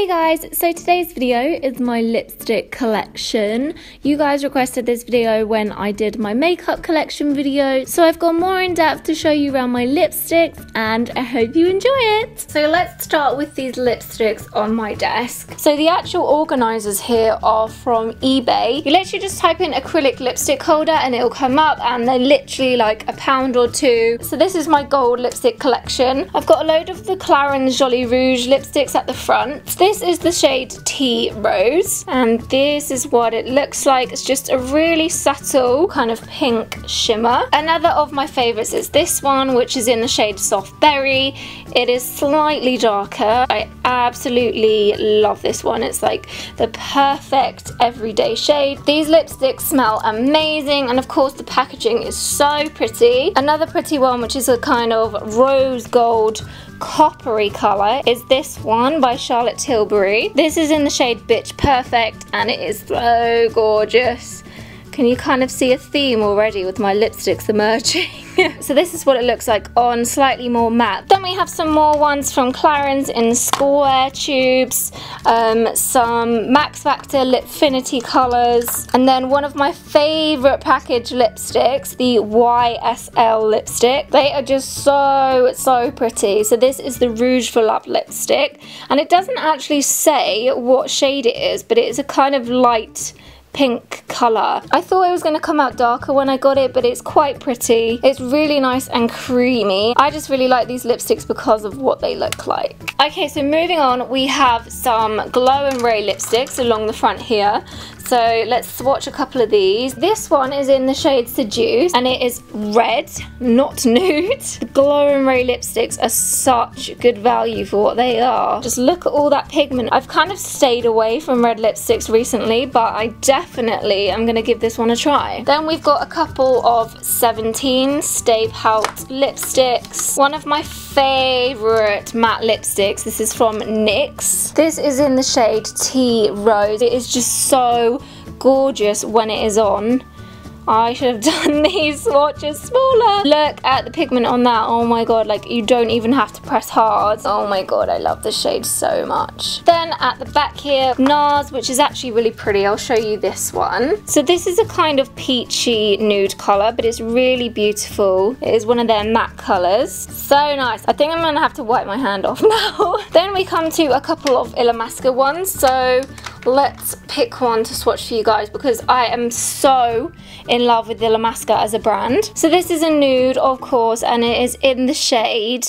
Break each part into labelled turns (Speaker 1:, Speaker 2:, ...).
Speaker 1: Hey guys, so today's video is my lipstick collection. You guys requested this video when I did my makeup collection video, so I've gone more in depth to show you around my lipsticks and I hope you enjoy it. So let's start with these lipsticks on my desk. So the actual organisers here are from eBay. You literally just type in acrylic lipstick holder and it'll come up and they're literally like a pound or two. So this is my gold lipstick collection. I've got a load of the Clarins Joli Rouge lipsticks at the front. This is the shade Tea Rose and this is what it looks like. It's just a really subtle kind of pink shimmer. Another of my favourites is this one which is in the shade Soft Berry. It is slightly darker. I absolutely love this one. It's like the perfect everyday shade. These lipsticks smell amazing and of course the packaging is so pretty. Another pretty one which is a kind of rose gold coppery colour is this one by Charlotte Tilbury. This is in the shade Bitch Perfect and it is so gorgeous. Can you kind of see a theme already with my lipsticks emerging? so this is what it looks like on slightly more matte. Then we have some more ones from Clarins in square tubes, um, some Max Factor Lipfinity colours, and then one of my favourite package lipsticks, the YSL lipstick. They are just so, so pretty. So this is the Rouge for Love lipstick, and it doesn't actually say what shade it is, but it is a kind of light pink colour. I thought it was going to come out darker when I got it, but it's quite pretty. It's really nice and creamy. I just really like these lipsticks because of what they look like. Okay, so moving on, we have some Glo and Ray lipsticks along the front here. So let's swatch a couple of these. This one is in the shade Seduce and it is red, not nude. The Glo and Ray lipsticks are such good value for what they are. Just look at all that pigment. I've kind of stayed away from red lipsticks recently, but I definitely am going to give this one a try. Then we've got a couple of 17 Stay Pout lipsticks. One of my favourite matte lipsticks. This is from NYX. This is in the shade Tea Rose. It is just so gorgeous when it is on. I should have done these swatches smaller. Look at the pigment on that. Oh my god, like you don't even have to press hard. Oh my god, I love the shade so much. Then at the back here, NARS, which is actually really pretty. I'll show you this one. So this is a kind of peachy nude colour, but it's really beautiful. It is one of their matte colours. So nice. I think I'm going to have to wipe my hand off now. then we come to a couple of Illamasqua ones. So let's pick one to swatch for you guys because I am so in love with Illamasqua as a brand. So this is a nude, of course, and it is in the shade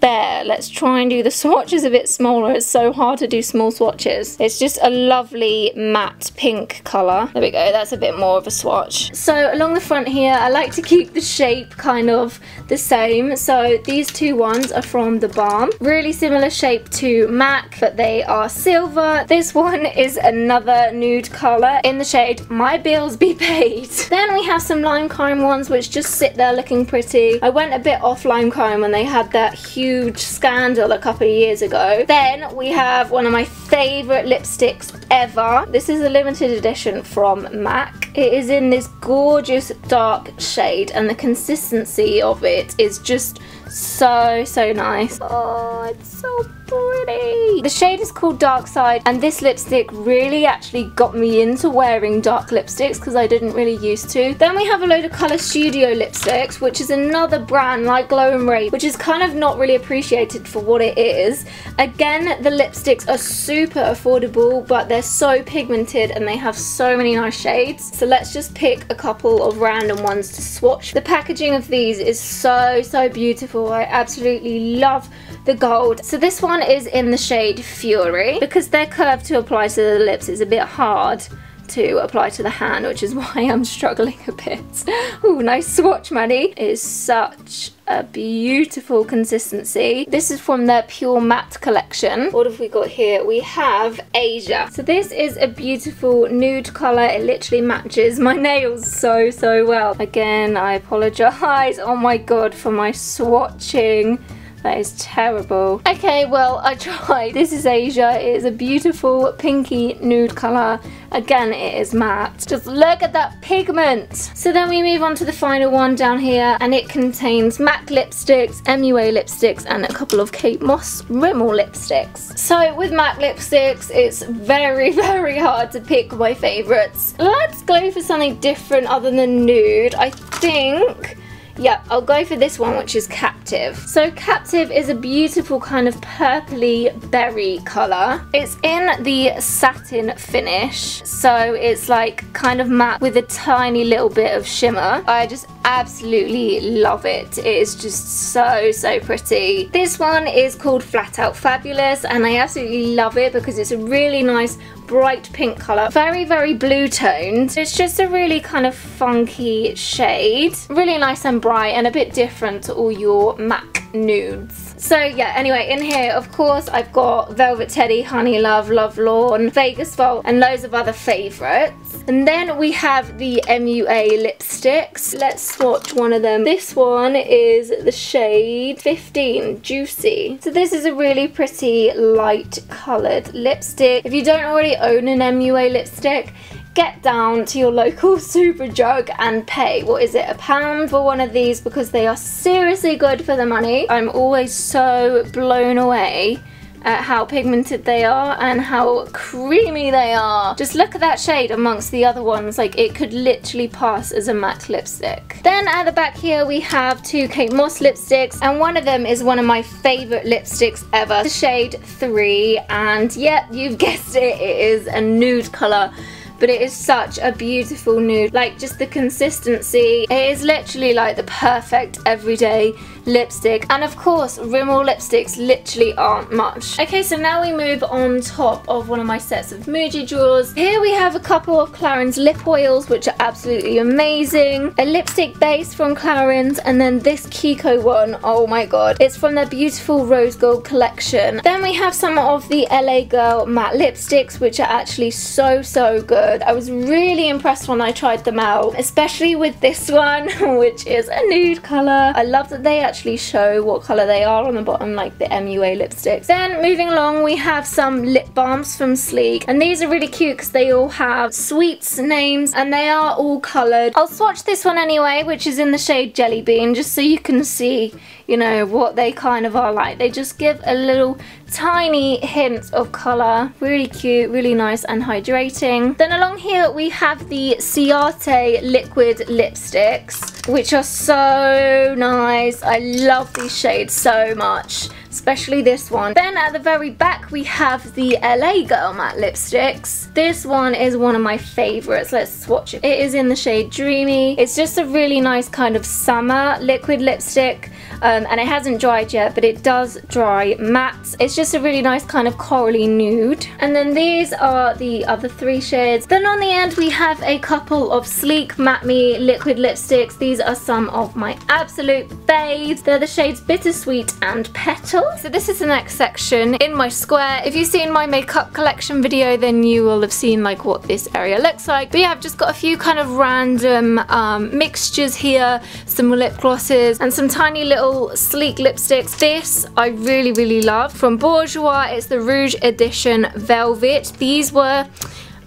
Speaker 1: Bare. Let's try and do the swatches a bit smaller. It's so hard to do small swatches. It's just a lovely matte pink colour. There we go, that's a bit more of a swatch. So along the front here, I like to keep the shape kind of the same. So these two ones are from The Balm. Really similar shape to MAC, but they are silver. This one is another nude colour in the shade Mai Billsbepaid. Then we have some lime crime ones which just sit there looking pretty. I went a bit off lime crime when they had that huge huge scandal a couple of years ago. Then we have one of my favourite lipsticks ever. This is a limited edition from MAC. It is in this gorgeous dark shade and the consistency of it is just so, so nice. Oh, it's so pretty. The shade is called Dark Side and this lipstick really actually got me into wearing dark lipsticks because I didn't really used to. Then we have a load of Colour Studio lipsticks which is another brand like Glo and Ray which is kind of not really appreciated for what it is. Again, the lipsticks are super affordable but they're so pigmented and they have so many nice shades. So let's just pick a couple of random ones to swatch. The packaging of these is so, so beautiful. I absolutely love the gold. So this one is in the shade Fury. Because they're curved to apply to the lips, it's a bit hard to apply to the hand, which is why I'm struggling a bit. Ooh, nice swatch, Maddie. It is such a beautiful consistency. This is from their Pure Matte collection. What have we got here? We have Asia. So this is a beautiful nude colour. It literally matches my nails so, so well. Again, I apologise. Oh my god for my swatching That is terrible. Okay, well, I tried. This is Asia. It is a beautiful pinky nude colour. Again, it is matte. Just look at that pigment. So then we move on to the final one down here and it contains MAC lipsticks, MUA lipsticks and a couple of Kate Moss Rimmel lipsticks. So with MAC lipsticks, it's very, very hard to pick my favourites. Let's go for something different other than nude. I think yeah, I'll go for this one, which is Captive. So Captive is a beautiful kind of purpley berry colour. It's in the satin finish, so it's like kind of matte with a tiny little bit of shimmer. I just absolutely love it. It is just so, so pretty. This one is called Flat Out Fabulous, and I absolutely love it because it's a really nice bright pink colour. Very, very blue toned. It's just a really kind of funky shade. Really nice and bright and a bit different to all your MAC nudes. So yeah, anyway, in here, of course, I've got Velvet Teddy, Honey Love, Lovelorn, Vegas Volt, and loads of other favourites. And then we have the MUA lipsticks. Let's swatch one of them. This one is the shade 15, Juicy. So this is a really pretty light coloured lipstick. If you don't already own an MUA lipstick, get down to your local super Superdrug and pay, what is it, a pound for one of these because they are seriously good for the money. I'm always so blown away at how pigmented they are and how creamy they are. Just look at that shade amongst the other ones, like it could literally pass as a matte lipstick. Then at the back here we have two Kate Moss lipsticks and one of them is one of my favourite lipsticks ever, the shade 3 and yep, you've guessed it, it is a nude colour but it is such a beautiful nude. Like just the consistency, it is literally like the perfect everyday lipstick. And of course, Rimmel lipsticks literally aren't much. Okay, so now we move on top of one of my sets of Muji drawers. Here we have a couple of Clarins lip oils, which are absolutely amazing. A lipstick base from Clarins, and then this Kiko one, oh my god. It's from their beautiful Rose Gold collection. Then we have some of the LA Girl matte lipsticks, which are actually so, so good. I was really impressed when I tried them out, especially with this one, which is a nude colour. I love that they actually actually show what colour they are on the bottom like the MUA lipsticks. Then moving along we have some lip balms from Sleek and these are really cute because they all have sweets names and they are all coloured. I'll swatch this one anyway which is in the shade Jelly Bean just so you can see you know what they kind of are like. They just give a little tiny hint of colour. Really cute, really nice and hydrating. Then along here we have the Ciate liquid lipsticks which are so nice. I love these shades so much especially this one. Then at the very back we have the LA Girl matte lipsticks. This one is one of my favourites. Let's swatch it. It is in the shade Dreamy. It's just a really nice kind of summer liquid lipstick um, and it hasn't dried yet but it does dry matte. It's just a really nice kind of corally nude. And then these are the other three shades. Then on the end we have a couple of Sleek Matte Me liquid lipsticks. These are some of my absolute faves. They're the shades Bittersweet and Petal. So this is the next section in my square. If you've seen my makeup collection video then you will have seen like what this area looks like. But yeah, I've just got a few kind of random um, mixtures here, some lip glosses and some tiny little sleek lipsticks. This I really, really love. From Bourjois, it's the Rouge Edition Velvet. These were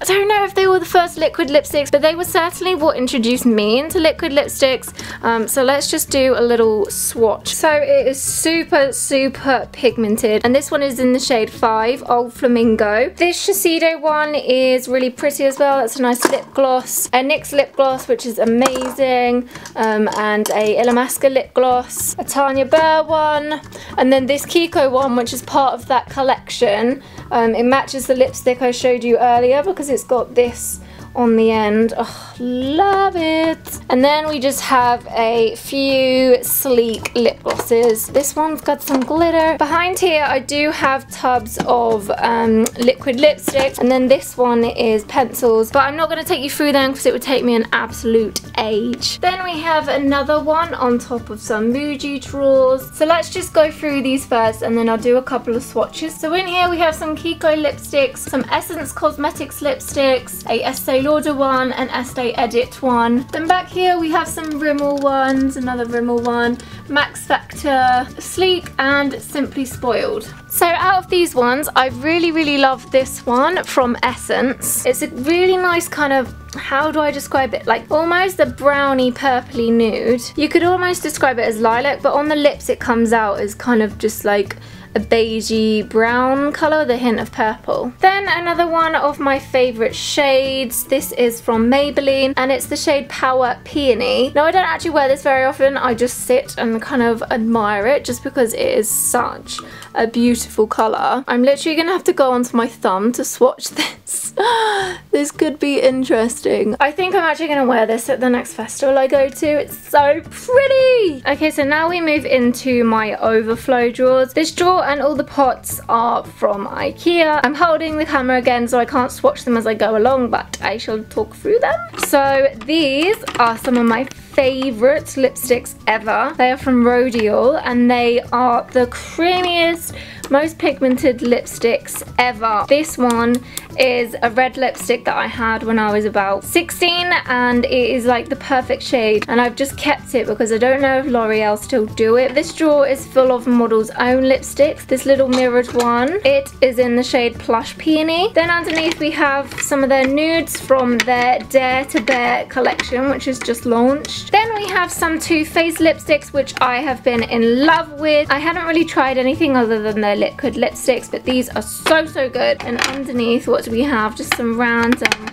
Speaker 1: I don't know if they were the first liquid lipsticks, but they were certainly what introduced me into liquid lipsticks. Um, so let's just do a little swatch. So it is super, super pigmented. And this one is in the shade 5, Olé Flamingo. This Shiseido one is really pretty as well. That's a nice lip gloss. A NYX lip gloss, which is amazing. Um, and a Illamasqua lip gloss. A Tanya Burr one. And then this Kiko one, which is part of that collection. Um, it matches the lipstick I showed you earlier because it's got this on the end. Oh, love it. And then we just have a few sleek lip glosses. This one's got some glitter. Behind here I do have tubs of um, liquid lipsticks and then this one is pencils but I'm not going to take you through them because it would take me an absolute age. Then we have another one on top of some Muji drawers. So let's just go through these first and then I'll do a couple of swatches. So in here we have some Kiko lipsticks, some Essence Cosmetics lipsticks, a Estee Lauder one, an Estee Edit one. Then back here we have some Rimmel ones, another Rimmel one, Max Factor, Sleek and Simply Spoiled. So out of these ones, I really, really love this one from Essence. It's a really nice kind of how do I describe it? Like almost a browny purpley nude. You could almost describe it as lilac, but on the lips it comes out as kind of just like a beigey brown colour with a hint of purple. Then another one of my favourite shades. This is from Maybelline and it's the shade Power Peony. Now I don't actually wear this very often. I just sit and kind of admire it just because it is such a beautiful colour. I'm literally going to have to go onto my thumb to swatch this. this could be interesting. I think I'm actually going to wear this at the next festival I go to. It's so pretty! Okay, so now we move into my overflow drawers. This drawer and all the pots are from Ikea. I'm holding the camera again so I can't swatch them as I go along, but I shall talk through them. So these are some of my favourite lipsticks ever. They are from Rodial and they are the creamiest most pigmented lipsticks ever. This one is a red lipstick that I had when I was about 16 and it is like the perfect shade and I've just kept it because I don't know if L'Oreal still do it. This drawer is full of Models Own lipsticks. This little mirrored one, it is in the shade Plush Peony. Then underneath we have some of their nudes from their Dare to Bare collection which is just launched. Then we have some Too Faced lipsticks which I have been in love with. I haven't really tried anything other than their liquid lipsticks, but these are so, so good. And underneath, what do we have? Just some random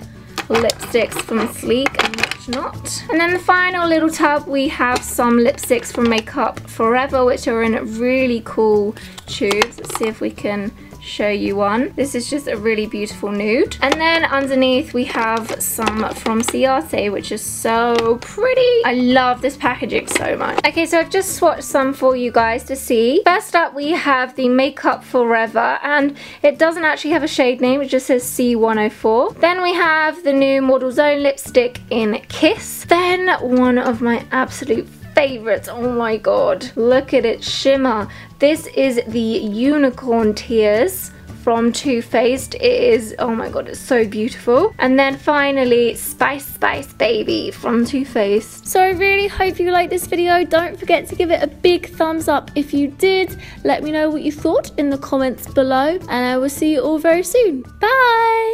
Speaker 1: lipsticks from Sleek and Much Not. And then the final little tub, we have some lipsticks from Makeup Forever, which are in really cool tubes. Let's see if we can show you one. This is just a really beautiful nude. And then underneath we have some from Ciate, which is so pretty. I love this packaging so much. Okay, so I've just swatched some for you guys to see. First up, we have the Makeup Forever, and it doesn't actually have a shade name, it just says C104. Then we have the new Models Own lipstick in Kiss. Then one of my absolute favorites. Oh my god. Look at it shimmer. This is the Unicorn Tears from Too Faced. It is, oh my god, it's so beautiful. And then finally, Spice Spice Baby from Too Faced. So I really hope you liked this video. Don't forget to give it a big thumbs up if you did. Let me know what you thought in the comments below. And I will see you all very soon. Bye!